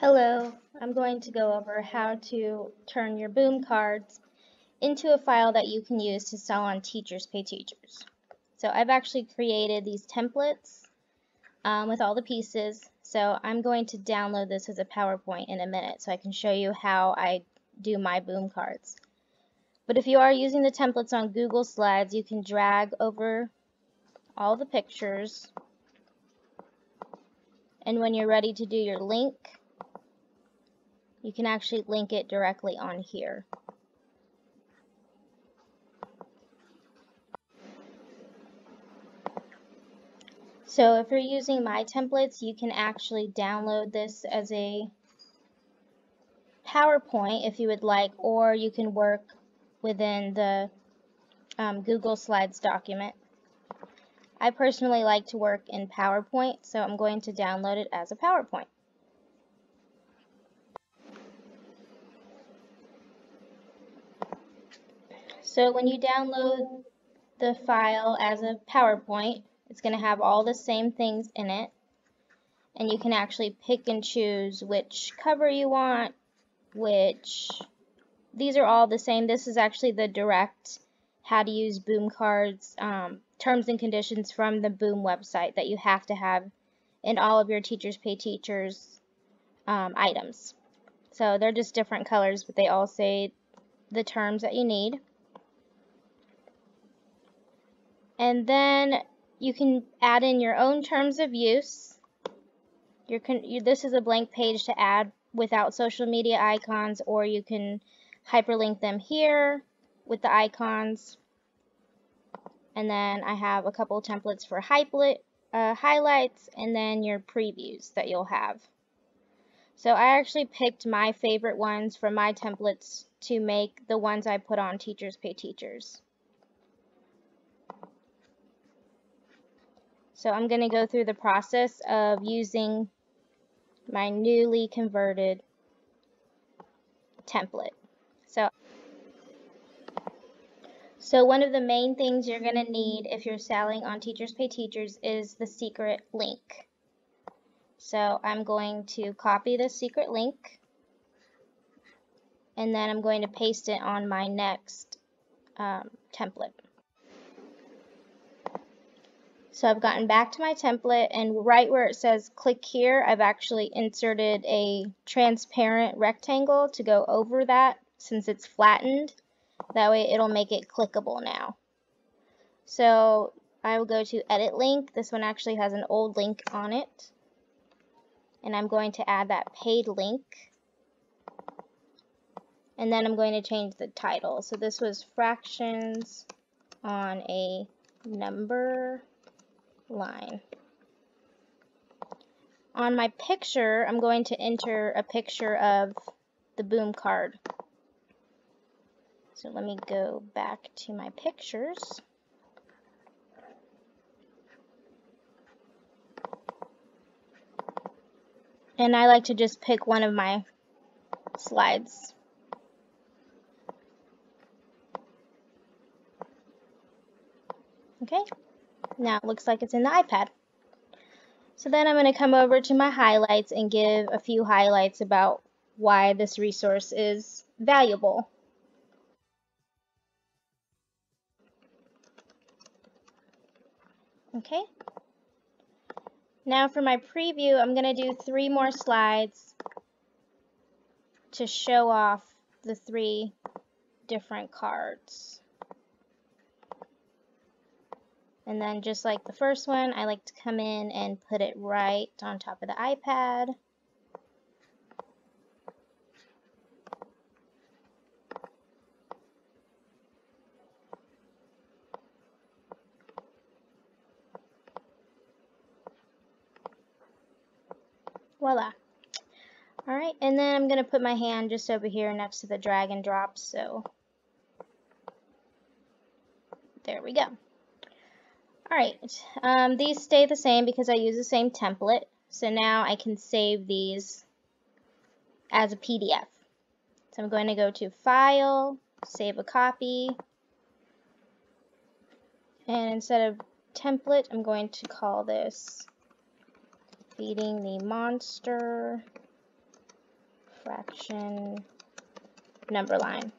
Hello, I'm going to go over how to turn your boom cards into a file that you can use to sell on Teachers Pay Teachers. So I've actually created these templates um, with all the pieces. So I'm going to download this as a PowerPoint in a minute so I can show you how I do my boom cards. But if you are using the templates on Google Slides, you can drag over all the pictures. And when you're ready to do your link, you can actually link it directly on here. So if you're using my templates, you can actually download this as a PowerPoint if you would like, or you can work within the um, Google Slides document. I personally like to work in PowerPoint, so I'm going to download it as a PowerPoint. So when you download the file as a PowerPoint, it's going to have all the same things in it. And you can actually pick and choose which cover you want, which, these are all the same. This is actually the direct how to use boom cards um, terms and conditions from the boom website that you have to have in all of your teachers pay teachers um, items. So they're just different colors, but they all say the terms that you need. And then you can add in your own terms of use. You, this is a blank page to add without social media icons, or you can hyperlink them here with the icons. And then I have a couple templates for uh, highlights and then your previews that you'll have. So I actually picked my favorite ones from my templates to make the ones I put on Teachers Pay Teachers. So I'm going to go through the process of using my newly converted template. So, so one of the main things you're going to need if you're selling on Teachers Pay Teachers is the secret link. So I'm going to copy the secret link and then I'm going to paste it on my next um, template. So I've gotten back to my template and right where it says click here, I've actually inserted a transparent rectangle to go over that since it's flattened. That way it'll make it clickable now. So I will go to edit link. This one actually has an old link on it. And I'm going to add that paid link. And then I'm going to change the title. So this was fractions on a number line. On my picture, I'm going to enter a picture of the boom card. So let me go back to my pictures. And I like to just pick one of my slides. Okay. Now it looks like it's in the iPad. So then I'm going to come over to my highlights and give a few highlights about why this resource is valuable. Okay. Now for my preview, I'm going to do three more slides to show off the three different cards. And then just like the first one, I like to come in and put it right on top of the iPad. Voila. Alright, and then I'm going to put my hand just over here next to the drag and drop, so there we go. Alright, um, these stay the same because I use the same template. So now I can save these as a PDF. So I'm going to go to File, Save a Copy, and instead of template, I'm going to call this Feeding the Monster fraction number line.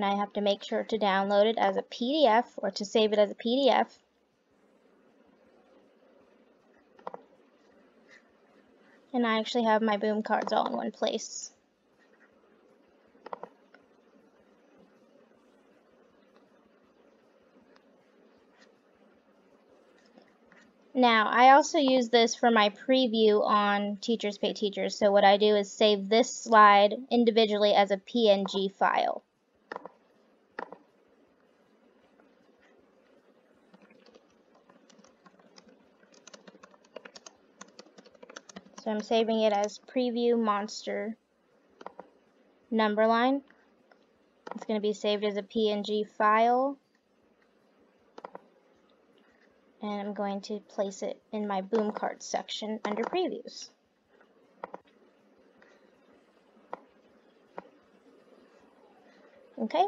And I have to make sure to download it as a PDF or to save it as a PDF. And I actually have my boom cards all in one place. Now, I also use this for my preview on Teachers Pay Teachers. So what I do is save this slide individually as a PNG file. So I'm saving it as preview monster number line. It's going to be saved as a PNG file. And I'm going to place it in my boom cards section under previews. Okay.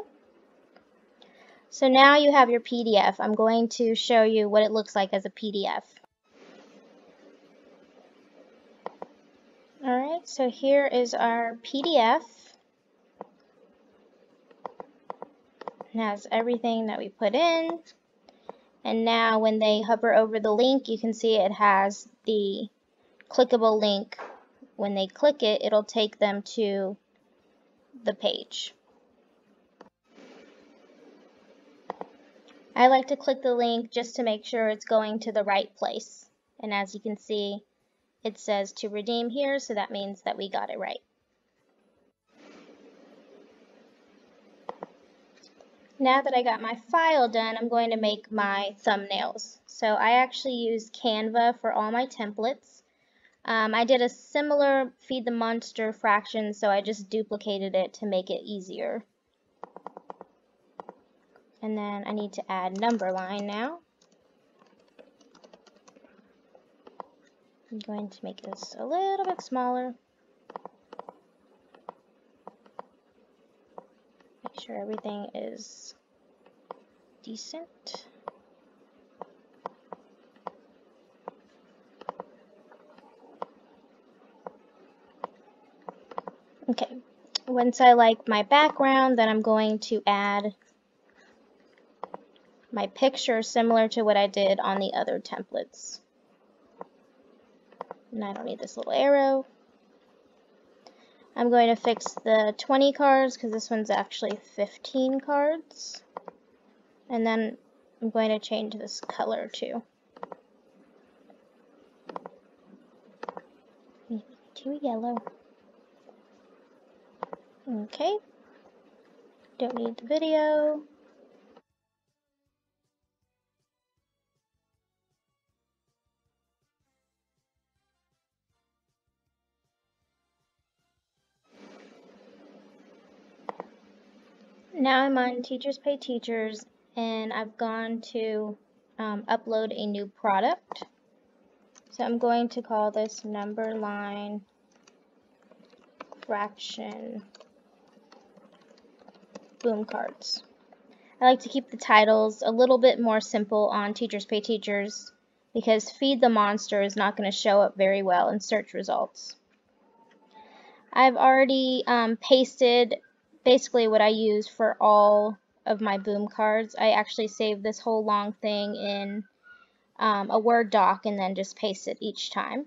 So now you have your PDF. I'm going to show you what it looks like as a PDF. Alright, so here is our PDF. It has everything that we put in. And now when they hover over the link, you can see it has the clickable link. When they click it, it'll take them to the page. I like to click the link just to make sure it's going to the right place. And as you can see, it says to redeem here, so that means that we got it right. Now that I got my file done, I'm going to make my thumbnails. So I actually use Canva for all my templates. Um, I did a similar Feed the Monster fraction, so I just duplicated it to make it easier. And then I need to add number line now. I'm going to make this a little bit smaller. Make sure everything is decent. Okay, once I like my background, then I'm going to add my picture similar to what I did on the other templates. And I don't need this little arrow. I'm going to fix the 20 cards because this one's actually 15 cards. And then I'm going to change this color too. To yellow. Okay. Don't need the video. Now I'm on Teachers Pay Teachers and I've gone to um, upload a new product. So I'm going to call this number line fraction boom cards. I like to keep the titles a little bit more simple on Teachers Pay Teachers because Feed the Monster is not going to show up very well in search results. I've already um, pasted basically what I use for all of my boom cards. I actually save this whole long thing in um, a Word doc and then just paste it each time.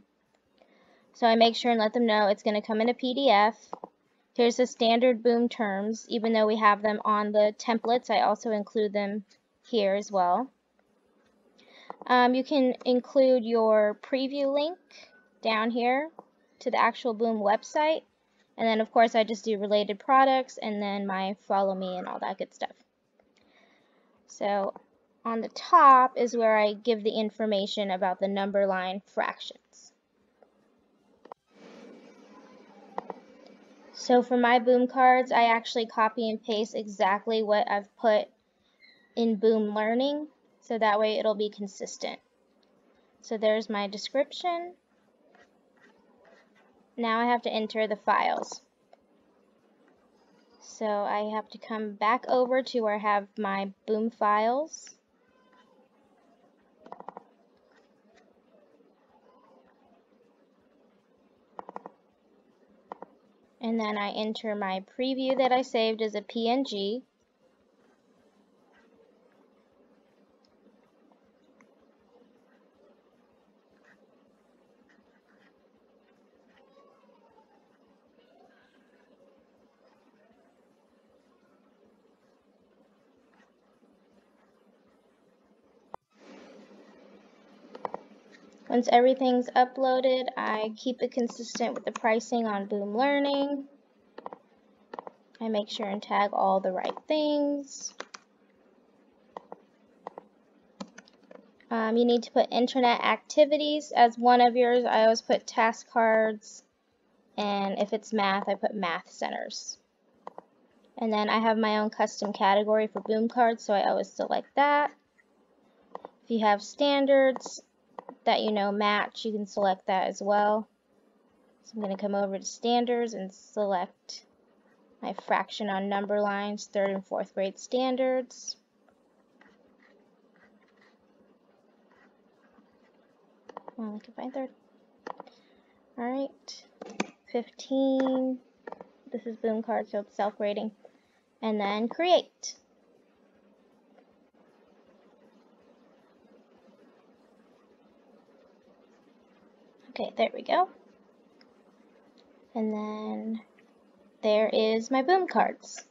So I make sure and let them know it's going to come in a PDF. Here's the standard boom terms. Even though we have them on the templates, I also include them here as well. Um, you can include your preview link down here to the actual boom website and then of course I just do related products and then my follow me and all that good stuff. So on the top is where I give the information about the number line fractions. So for my boom cards, I actually copy and paste exactly what I've put in boom learning so that way it'll be consistent. So there's my description now I have to enter the files. So I have to come back over to where I have my boom files. and then I enter my preview that I saved as a PNG. Once everything's uploaded, I keep it consistent with the pricing on Boom Learning. I make sure and tag all the right things. Um, you need to put internet activities as one of yours. I always put task cards, and if it's math, I put math centers. And then I have my own custom category for boom cards, so I always select that. If you have standards that you know match, you can select that as well. So I'm going to come over to standards and select my fraction on number lines, third and fourth grade standards. Well, I can find third. Alright, 15. This is boom card, so it's self-grading. And then create. Okay, there we go. And then there is my boom cards.